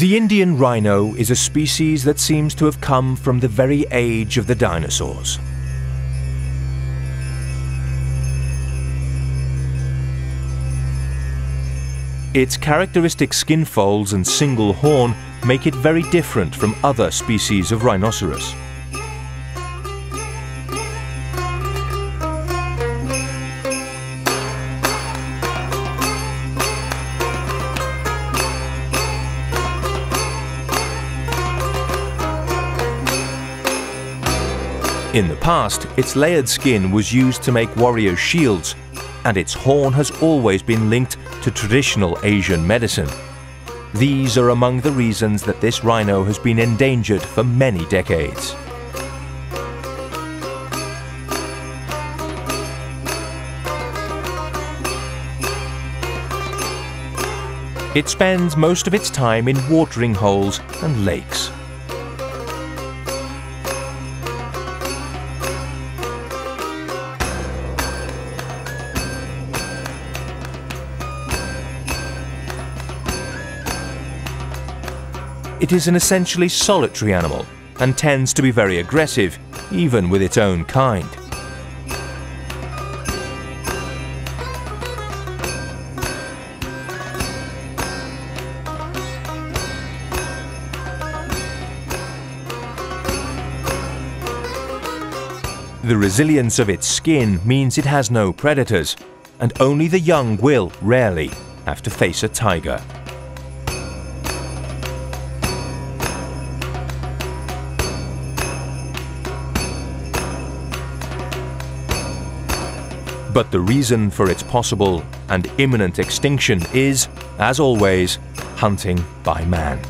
The Indian rhino is a species that seems to have come from the very age of the dinosaurs. Its characteristic skin folds and single horn make it very different from other species of rhinoceros. In the past, its layered skin was used to make warrior shields, and its horn has always been linked to traditional Asian medicine. These are among the reasons that this rhino has been endangered for many decades. It spends most of its time in watering holes and lakes. It is an essentially solitary animal and tends to be very aggressive, even with its own kind. The resilience of its skin means it has no predators, and only the young will, rarely, have to face a tiger. But the reason for its possible and imminent extinction is, as always, hunting by man.